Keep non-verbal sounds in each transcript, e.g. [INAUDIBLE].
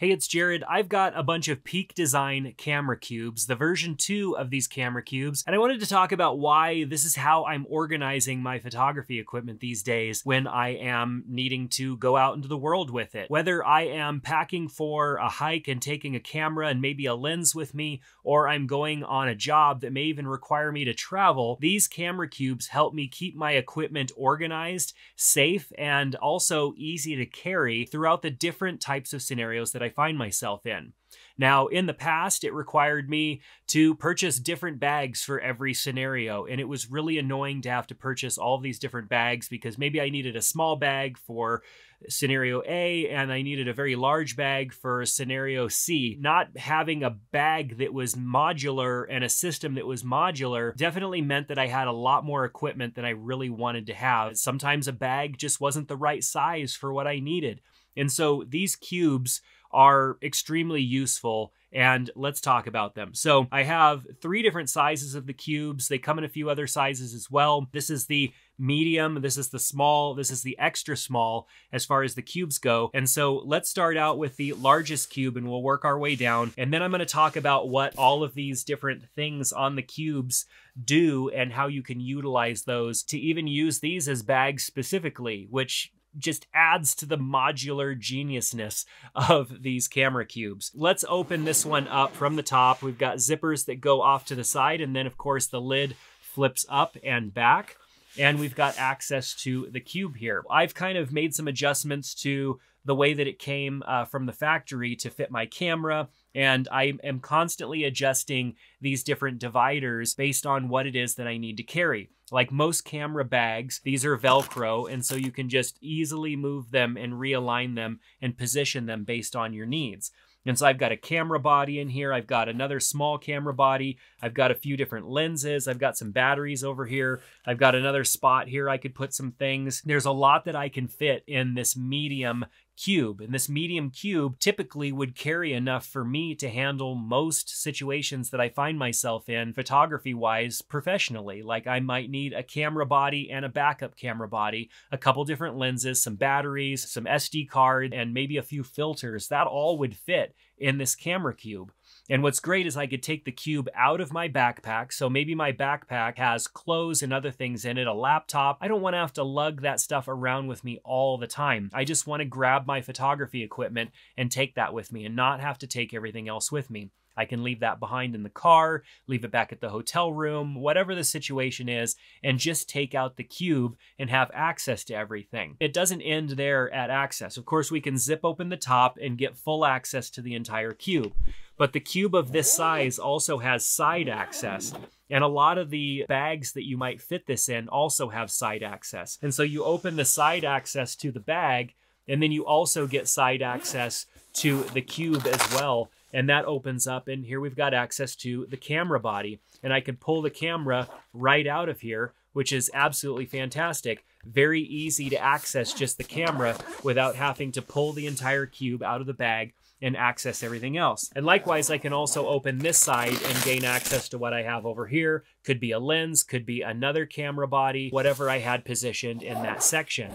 Hey, it's Jerad. I've got a bunch of Peak Design camera cubes, the version 2 of these camera cubes, and I wanted to talk about why this is how I'm organizing my photography equipment these days when I am needing to go out into the world with it. Whether I am packing for a hike and taking a camera and maybe a lens with me, or I'm going on a job that may even require me to travel, these camera cubes help me keep my equipment organized, safe, and also easy to carry throughout the different types of scenarios that I find myself in. Now, in the past, it required me to purchase different bags for every scenario, and it was really annoying to have to purchase all these different bags because maybe I needed a small bag for scenario A and I needed a very large bag for scenario C. Not having a bag that was modular and a system that was modular definitely meant that I had a lot more equipment than I really wanted to have. Sometimes a bag just wasn't the right size for what I needed. And so these cubes are extremely useful and let's talk about them. So I have three different sizes of the cubes. They come in a few other sizes as well. This is the medium, this is the small, this is the extra small as far as the cubes go. And so let's start out with the largest cube and we'll work our way down. And then I'm gonna talk about what all of these different things on the cubes do and how you can utilize those to even use these as bags specifically, which just adds to the modular geniusness of these camera cubes. Let's open this one up from the top. We've got zippers that go off to the side, and then of course the lid flips up and back. And we've got access to the cube here. I've kind of made some adjustments to the way that it came uh, from the factory to fit my camera. And I am constantly adjusting these different dividers based on what it is that I need to carry. Like most camera bags, these are Velcro, and so you can just easily move them and realign them and position them based on your needs. And so I've got a camera body in here. I've got another small camera body. I've got a few different lenses. I've got some batteries over here. I've got another spot here I could put some things. There's a lot that I can fit in this medium cube. And this medium cube typically would carry enough for me to handle most situations that I find myself in photography wise professionally. Like I might need a camera body and a backup camera body, a couple different lenses, some batteries, some SD card, and maybe a few filters. That all would fit in this camera cube. And what's great is I could take the cube out of my backpack. So maybe my backpack has clothes and other things in it, a laptop. I don't want to have to lug that stuff around with me all the time. I just want to grab my photography equipment and take that with me and not have to take everything else with me. I can leave that behind in the car, leave it back at the hotel room, whatever the situation is, and just take out the cube and have access to everything. It doesn't end there at access. Of course, we can zip open the top and get full access to the entire cube. But the cube of this oh. size also has side access. And a lot of the bags that you might fit this in also have side access. And so you open the side access to the bag, and then you also get side access to the cube as well. And that opens up and here we've got access to the camera body. And I can pull the camera right out of here which is absolutely fantastic. Very easy to access just the camera without having to pull the entire cube out of the bag and access everything else. And likewise, I can also open this side and gain access to what I have over here. Could be a lens, could be another camera body, whatever I had positioned in that section.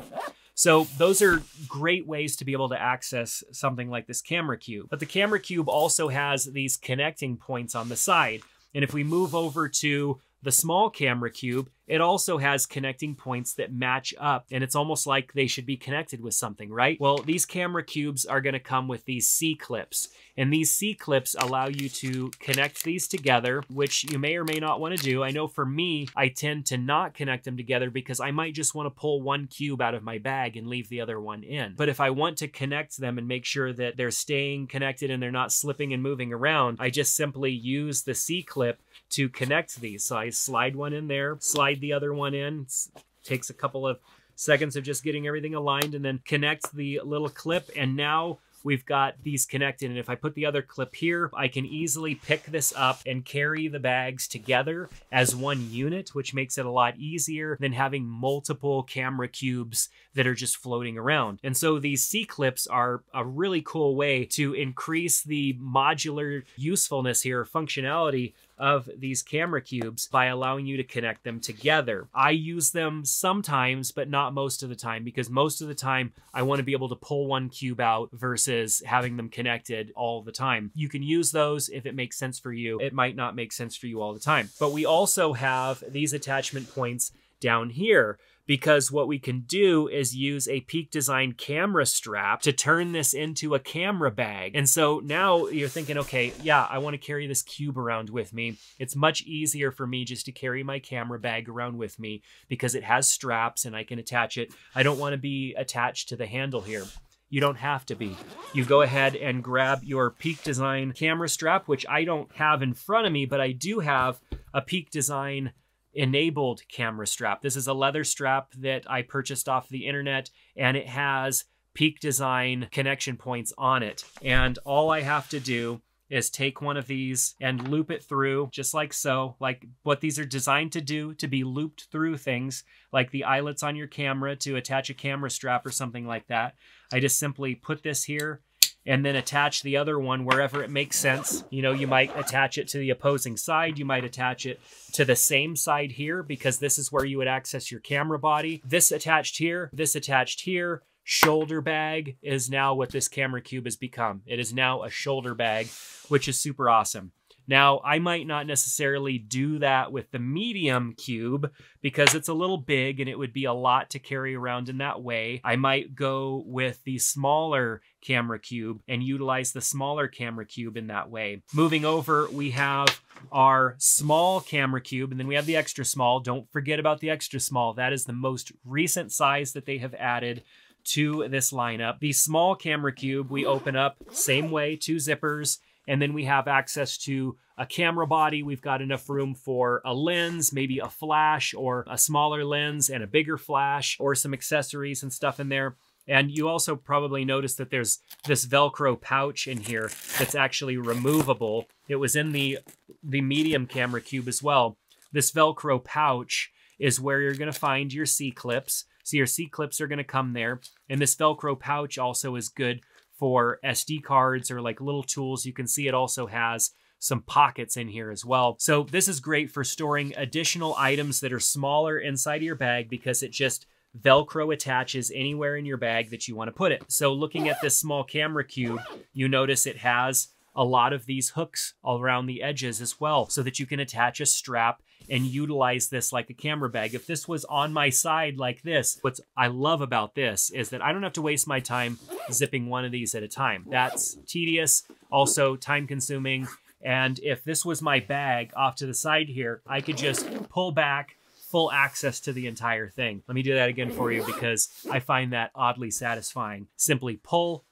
So those are great ways to be able to access something like this camera cube. But the camera cube also has these connecting points on the side. And if we move over to the small camera cube, it also has connecting points that match up and it's almost like they should be connected with something, right? Well, these camera cubes are gonna come with these C-clips and these C-clips allow you to connect these together, which you may or may not wanna do. I know for me, I tend to not connect them together because I might just wanna pull one cube out of my bag and leave the other one in. But if I want to connect them and make sure that they're staying connected and they're not slipping and moving around, I just simply use the C-clip to connect these. So I slide one in there, slide the other one in. It takes a couple of seconds of just getting everything aligned and then connects the little clip. And now we've got these connected. And if I put the other clip here, I can easily pick this up and carry the bags together as one unit, which makes it a lot easier than having multiple camera cubes that are just floating around. And so these C-clips are a really cool way to increase the modular usefulness here, functionality of these camera cubes by allowing you to connect them together. I use them sometimes, but not most of the time, because most of the time I want to be able to pull one cube out versus having them connected all the time. You can use those if it makes sense for you. It might not make sense for you all the time. But we also have these attachment points down here because what we can do is use a Peak Design camera strap to turn this into a camera bag. And so now you're thinking, okay, yeah, I want to carry this cube around with me. It's much easier for me just to carry my camera bag around with me because it has straps and I can attach it. I don't want to be attached to the handle here. You don't have to be. You go ahead and grab your Peak Design camera strap, which I don't have in front of me, but I do have a Peak Design enabled camera strap. This is a leather strap that I purchased off the internet and it has Peak Design connection points on it. And all I have to do is take one of these and loop it through just like so like what these are designed to do to be looped through things like the eyelets on your camera to attach a camera strap or something like that i just simply put this here and then attach the other one wherever it makes sense. You know, you might attach it to the opposing side. You might attach it to the same side here because this is where you would access your camera body. This attached here, this attached here. Shoulder bag is now what this camera cube has become. It is now a shoulder bag, which is super awesome. Now, I might not necessarily do that with the medium cube because it's a little big and it would be a lot to carry around in that way. I might go with the smaller camera cube and utilize the smaller camera cube in that way. Moving over, we have our small camera cube and then we have the extra small. Don't forget about the extra small. That is the most recent size that they have added to this lineup. The small camera cube we open up same way, two zippers, and then we have access to a camera body. We've got enough room for a lens, maybe a flash or a smaller lens and a bigger flash or some accessories and stuff in there. And you also probably noticed that there's this Velcro pouch in here that's actually removable. It was in the, the medium camera cube as well. This Velcro pouch is where you're going to find your C-clips. So your C-clips are going to come there. And this Velcro pouch also is good for SD cards or like little tools. You can see it also has some pockets in here as well. So this is great for storing additional items that are smaller inside of your bag because it just Velcro attaches anywhere in your bag that you want to put it. So looking at this small camera cube, you notice it has a lot of these hooks around the edges as well so that you can attach a strap and utilize this like a camera bag. If this was on my side like this, what I love about this is that I don't have to waste my time zipping one of these at a time. That's tedious, also time consuming. And if this was my bag off to the side here, I could just pull back full access to the entire thing. Let me do that again for you because I find that oddly satisfying. Simply pull,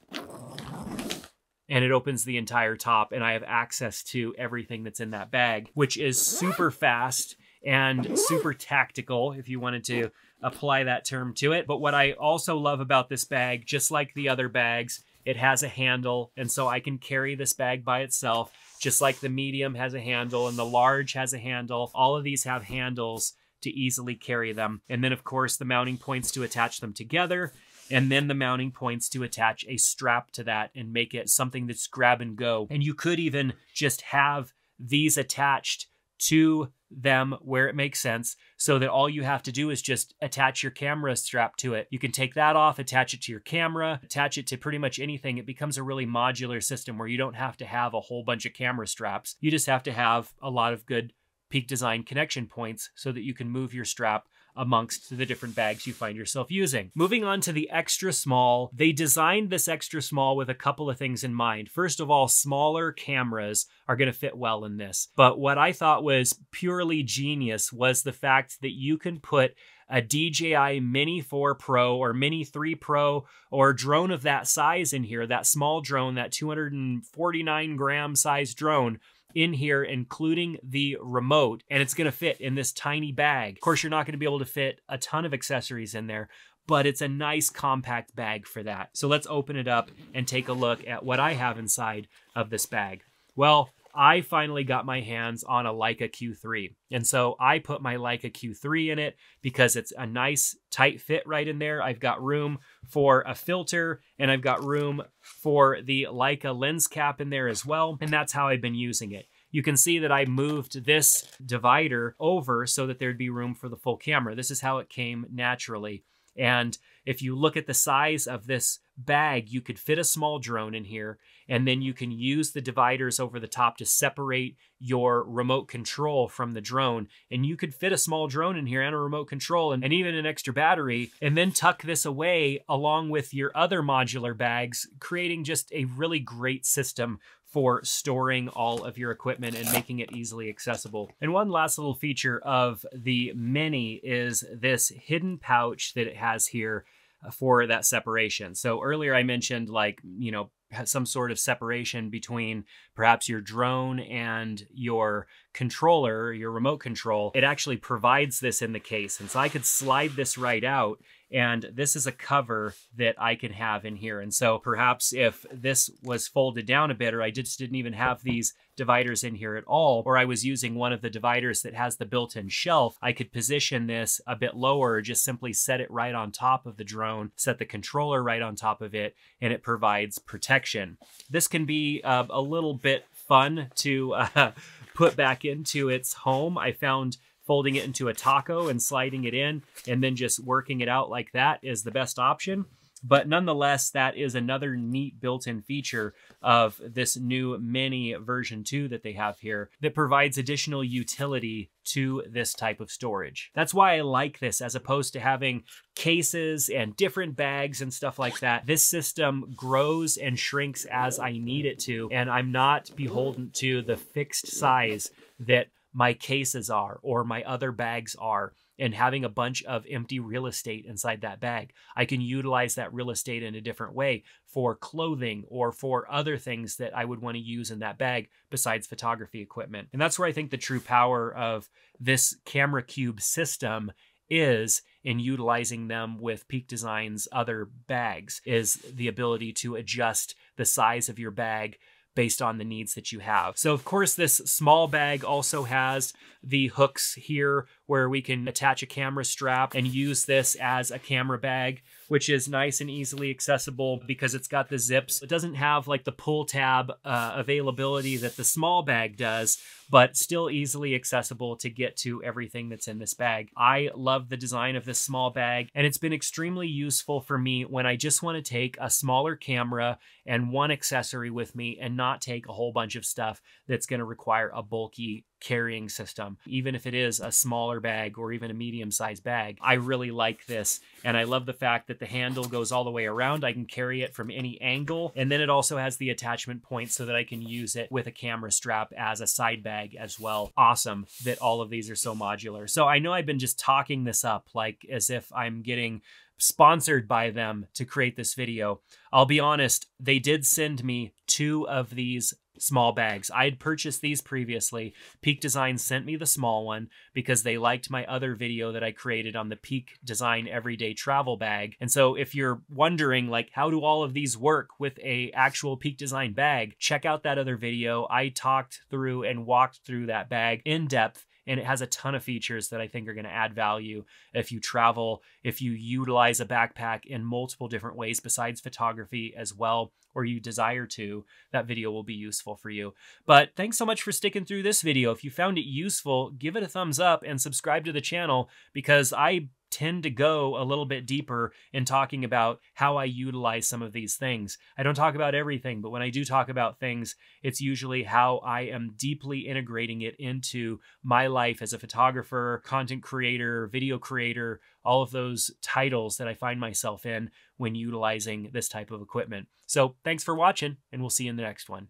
and it opens the entire top and I have access to everything that's in that bag, which is super fast and super tactical if you wanted to apply that term to it. But what I also love about this bag, just like the other bags, it has a handle and so I can carry this bag by itself, just like the medium has a handle and the large has a handle. All of these have handles to easily carry them. And then of course the mounting points to attach them together and then the mounting points to attach a strap to that and make it something that's grab and go. And you could even just have these attached to them where it makes sense so that all you have to do is just attach your camera strap to it. You can take that off, attach it to your camera, attach it to pretty much anything. It becomes a really modular system where you don't have to have a whole bunch of camera straps. You just have to have a lot of good Peak Design connection points so that you can move your strap amongst the different bags you find yourself using. Moving on to the extra small, they designed this extra small with a couple of things in mind. First of all, smaller cameras are going to fit well in this. But what I thought was purely genius was the fact that you can put a DJI Mini 4 Pro or Mini 3 Pro or drone of that size in here, that small drone, that 249 gram size drone, in here, including the remote, and it's going to fit in this tiny bag. Of course, you're not going to be able to fit a ton of accessories in there, but it's a nice compact bag for that. So let's open it up and take a look at what I have inside of this bag. Well, I finally got my hands on a Leica Q3. And so I put my Leica Q3 in it because it's a nice tight fit right in there. I've got room for a filter and I've got room for the Leica lens cap in there as well. And that's how I've been using it. you can see that I moved this divider over so that there'd be room for the full camera. This is how it came naturally. And if you look at the size of this bag, you could fit a small drone in here, and then you can use the dividers over the top to separate your remote control from the drone. And you could fit a small drone in here and a remote control and, and even an extra battery, and then tuck this away along with your other modular bags, creating just a really great system for storing all of your equipment and making it easily accessible. And one last little feature of the Mini is this hidden pouch that it has here for that separation. So earlier I mentioned like, you know, some sort of separation between perhaps your drone and your controller, your remote control. It actually provides this in the case. And so I could slide this right out and this is a cover that I can have in here. And so perhaps if this was folded down a bit, or I just didn't even have these dividers in here at all, or I was using one of the dividers that has the built-in shelf, I could position this a bit lower, just simply set it right on top of the drone, set the controller right on top of it, and it provides protection. This can be uh, a little bit fun to uh, [LAUGHS] put back into its home. I found folding it into a taco and sliding it in and then just working it out like that is the best option. But nonetheless, that is another neat built-in feature of this new mini version 2 that they have here that provides additional utility to this type of storage. That's why I like this as opposed to having cases and different bags and stuff like that. This system grows and shrinks as I need it to, and I'm not beholden to the fixed size that my cases are or my other bags are and having a bunch of empty real estate inside that bag. I can utilize that real estate in a different way for clothing or for other things that I would want to use in that bag besides photography equipment. And that's where I think the true power of this camera cube system is in utilizing them with Peak Design's other bags is the ability to adjust the size of your bag based on the needs that you have. So of course this small bag also has the hooks here where we can attach a camera strap and use this as a camera bag, which is nice and easily accessible because it's got the zips. It doesn't have like the pull tab uh, availability that the small bag does, but still easily accessible to get to everything that's in this bag. I love the design of this small bag and it's been extremely useful for me when I just want to take a smaller camera and one accessory with me and not take a whole bunch of stuff that's going to require a bulky carrying system, even if it is a smaller bag or even a medium sized bag. I really like this. And I love the fact that the handle goes all the way around. I can carry it from any angle. And then it also has the attachment point so that I can use it with a camera strap as a side bag as well. Awesome that all of these are so modular. So I know I've been just talking this up like as if I'm getting sponsored by them to create this video. I'll be honest, they did send me two of these small bags. I had purchased these previously. Peak Design sent me the small one because they liked my other video that I created on the Peak Design everyday travel bag. And so if you're wondering like how do all of these work with a actual Peak Design bag, check out that other video. I talked through and walked through that bag in depth and it has a ton of features that I think are going to add value if you travel, if you utilize a backpack in multiple different ways besides photography as well, or you desire to, that video will be useful for you. But thanks so much for sticking through this video. If you found it useful, give it a thumbs up and subscribe to the channel because I tend to go a little bit deeper in talking about how I utilize some of these things. I don't talk about everything, but when I do talk about things, it's usually how I am deeply integrating it into my life as a photographer, content creator, video creator, all of those titles that I find myself in when utilizing this type of equipment. So thanks for watching, and we'll see you in the next one.